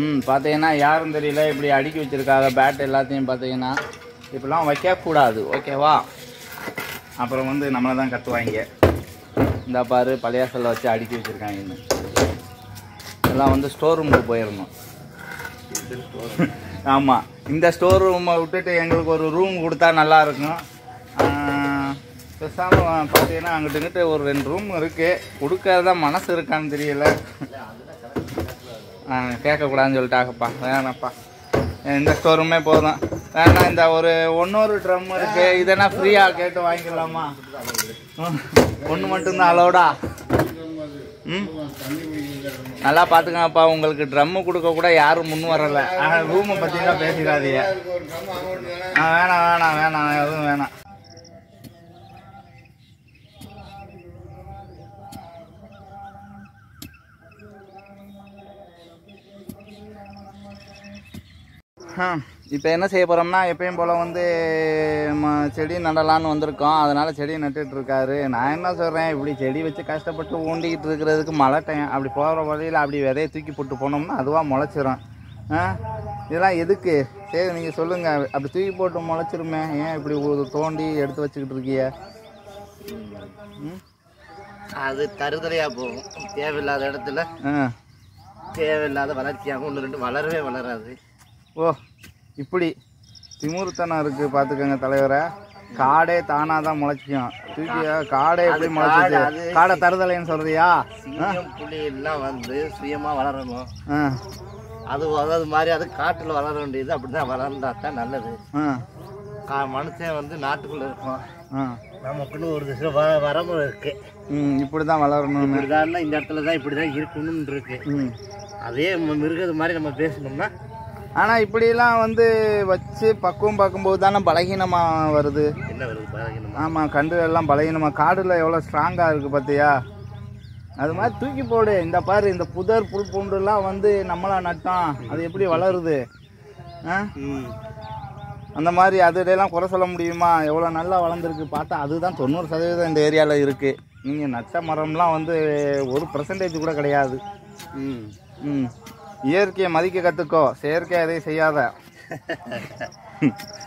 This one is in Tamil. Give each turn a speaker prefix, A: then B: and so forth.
A: ம் பார்த்தீங்கன்னா யாரும் தெரியல. இப்படி அடுக்கி வச்சிருக்காங்க. பேட் எல்லாத்தையும் பார்த்தீங்கன்னா. இப்படிலாம் வைக்கக்கூடாது. ஓகேவா அப்புறம் வந்து நம்மளை தான் கற்றுவாங்க இந்த பாரு பழைய செல்லை வச்சு அடுக்கி வச்சுருக்காங்கன்னு எல்லாம் வந்து ஸ்டோர் ரூமுக்கு போயிடணும் ஆமாம் இந்த ஸ்டோர் ரூமை விட்டுட்டு எங்களுக்கு ஒரு ரூம் கொடுத்தா நல்லா இருக்கும். பார்த்தீங்கன்னா அங்கிட்டு இங்கிட்டு ஒரு ரெண்டு ரூம் இருக்குது கொடுக்கறதா மனசு இருக்கான்னு தெரியல. கேட்கக்கூடாதுன்னு சொல்லிட்டாங்கப்பா. வேணாப்பா இந்த ஸ்டோர் ரூமே போதும். வேணாம் இந்த ஒரு ஒன்னொரு ட்ரம் இருக்குது இதனா ஃப்ரீயாக கேட்டு வாங்கிக்கலாமா? ஒன்று மட்டும்தான் அலோடா ம்? நல்லா பார்த்துக்கங்கப்பா உங்களுக்கு ட்ரம்மு கொடுக்க கூட யாரும் முன் வரல. ஆனால் ரூமை பற்றிலாம் பேசிடாதீங்க. ஆ வேணாம் வேணாம் வேணாம் எதுவும் வேணாம். இப்போ என்ன செய்ய போகிறோம்னா எப்பயும் போல் வந்து ம- செடி நடலான்னு வந்திருக்கோம். அதனால் செடி நட்டுட்டு இருக்காரு. நான் என்ன சொல்கிறேன் இப்படி செடி வச்சு கஷ்டப்பட்டு ஊண்டிக்கிட்டு இருக்கிறதுக்கு மழை டைம் அப்படி போகிற வழியில் அப்படி விதைய தூக்கி போட்டு போனோம்னா அதுவாக முளைச்சிரும். ஆ? இதெல்லாம் எதுக்கு? சரி நீங்கள் சொல்லுங்கள் அப்படி தூக்கி போட்டு முளைச்சிருமே. ஏன் இப்படி தோண்டி எடுத்து வச்சுக்கிட்டு இருக்கிய
B: அது தருதலையா போகும். தேவையில்லாத இடத்துல
A: ஆ.
B: தேவையில்லாத வளர்ச்சியாகும். ஒன்று ரெண்டு வளரவே வளராது.
A: ஓ இப்படி திமுருத்தனம் இருக்கு பார்த்துக்கோங்க தலைவரை. காடே தானா தான் முளைச்சிக்கும் தூக்கி காடே எப்படி முளைச்சிச்சு?
B: காடு,
A: தருதலைன்னு சொல்றியா?
B: புலி எல்லாம் வந்து சுயமா வளரணும். அது அதாவது மாதிரி அது காட்டுல வளர வேண்டியது அப்படிதான் வளர்ந்தா தான் நல்லது. மனுஷன் வந்து நாட்டுக்குள்ள இருக்கும் நமக்குன்னு ஒரு திசை வ வரமுறை இருக்கு.
A: ம் இப்படி தான் வளரணும்னு.
B: இப்படிதான் இந்த இடத்துல தான் இப்படிதான் இருக்கணும்னு இருக்கு. அதே மிருகது மாதிரி நம்ம பேசணும்னா
A: ஆனால் இப்படிலாம் வந்து வச்சு பக்குவம் பார்க்கும்போது தானே பலகீனமாக வருது. ஆமாம் கன்று எல்லாம் பலகீனமாக காடில் எவ்வளோ ஸ்ட்ராங்காக இருக்குது பார்த்தியா? அது மாதிரி தூக்கி போடு. இந்த பாரு இந்த புதர் புல் பூண்டுலாம் வந்து நம்மளா நட்டோம். அது எப்படி வளருது? ஆ? அந்த மாதிரி அதுலாம் குறை சொல்ல முடியுமா? எவ்வளோ நல்லா வளர்ந்துருக்கு. பார்த்தா அதுதான் தொண்ணூறு சதவீதம் இந்த ஏரியாவில் இருக்குது நீங்கள் நட்ட மரம்லாம் வந்து ஒரு பர்சன்டேஜ் கூட கிடையாது.
B: ம்.
A: ம். இயற்கையை மதிக்க கற்றுக்கோ செயற்கை எதையும் செய்யாத.